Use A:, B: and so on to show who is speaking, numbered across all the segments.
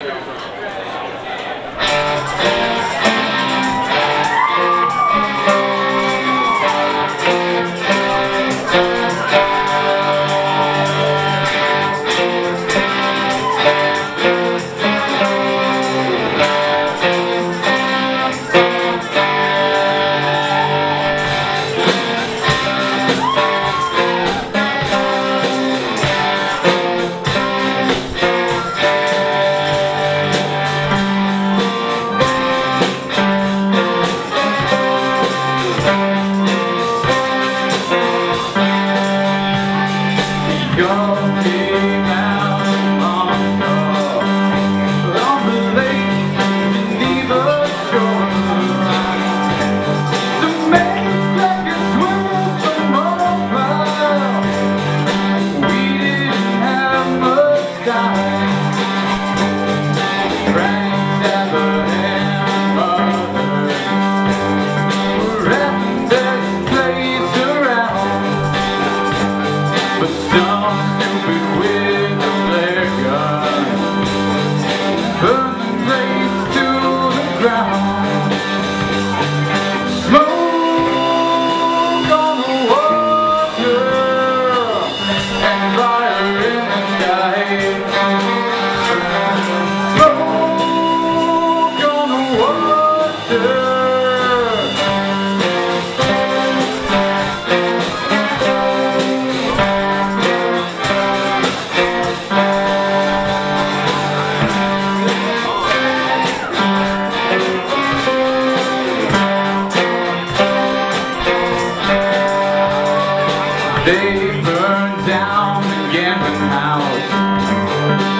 A: Yeah. They burned down the gambling house.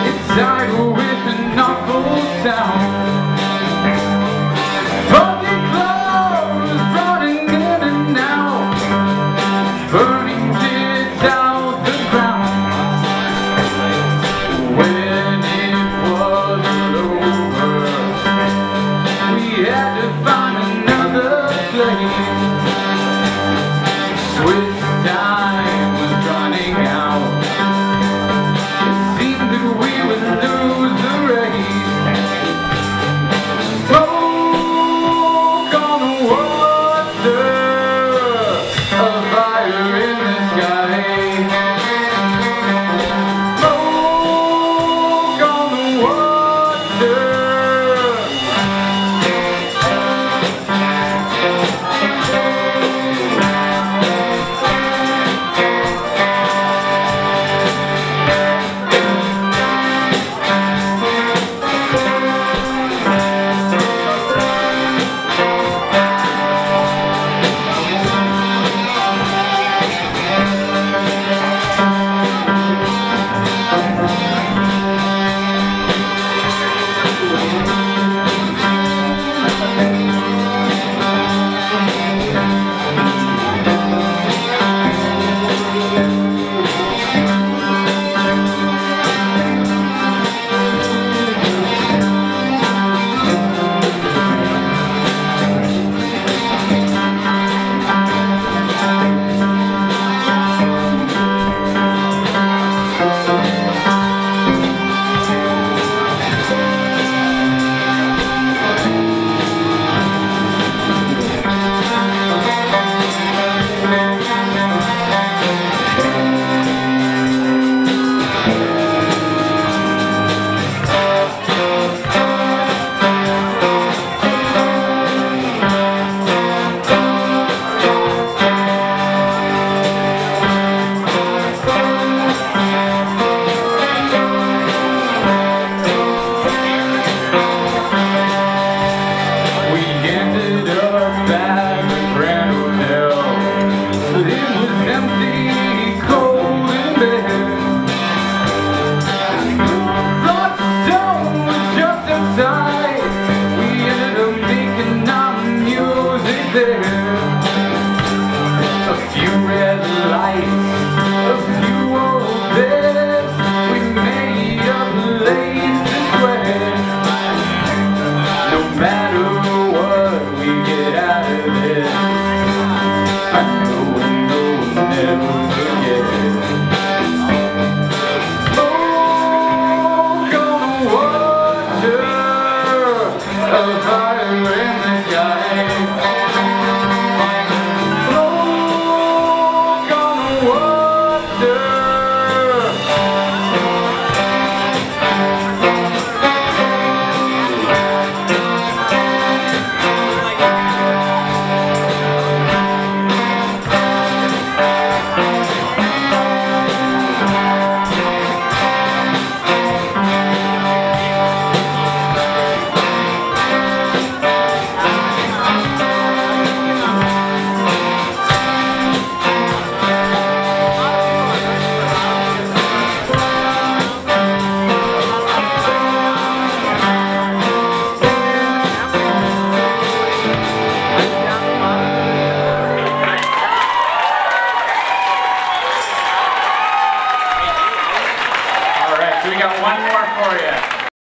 A: It died with an awful sound. heavenly.